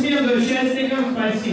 следующим участникам спасибо.